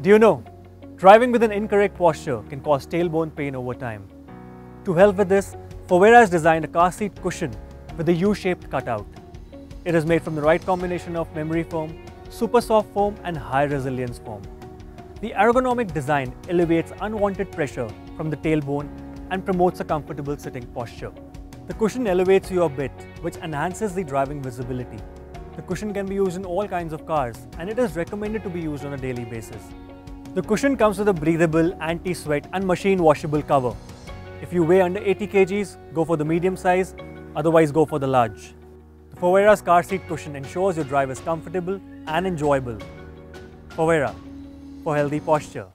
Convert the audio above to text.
Do you know, driving with an incorrect posture can cause tailbone pain over time. To help with this, Fovera has designed a car seat cushion with a U-shaped cutout. It is made from the right combination of memory foam, super soft foam and high resilience foam. The ergonomic design alleviates unwanted pressure from the tailbone and promotes a comfortable sitting posture. The cushion elevates you a bit, which enhances the driving visibility. The cushion can be used in all kinds of cars and it is recommended to be used on a daily basis. The cushion comes with a breathable, anti-sweat and machine washable cover. If you weigh under 80 kgs, go for the medium size, otherwise go for the large. The Fovera's car seat cushion ensures your drive is comfortable and enjoyable. Fovera, for healthy posture.